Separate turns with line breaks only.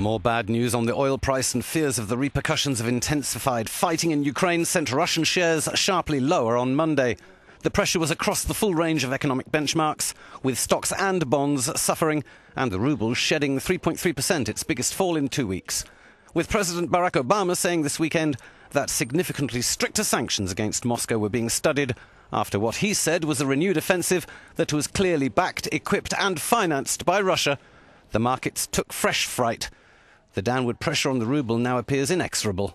More bad news on the oil price and fears of the repercussions of intensified fighting in Ukraine sent Russian shares sharply lower on Monday. The pressure was across the full range of economic benchmarks, with stocks and bonds suffering and the ruble shedding 3.3%, its biggest fall in two weeks. With President Barack Obama saying this weekend that significantly stricter sanctions against Moscow were being studied after what he said was a renewed offensive that was clearly backed, equipped, and financed by Russia, the markets took fresh fright. The downward pressure on the ruble now appears inexorable.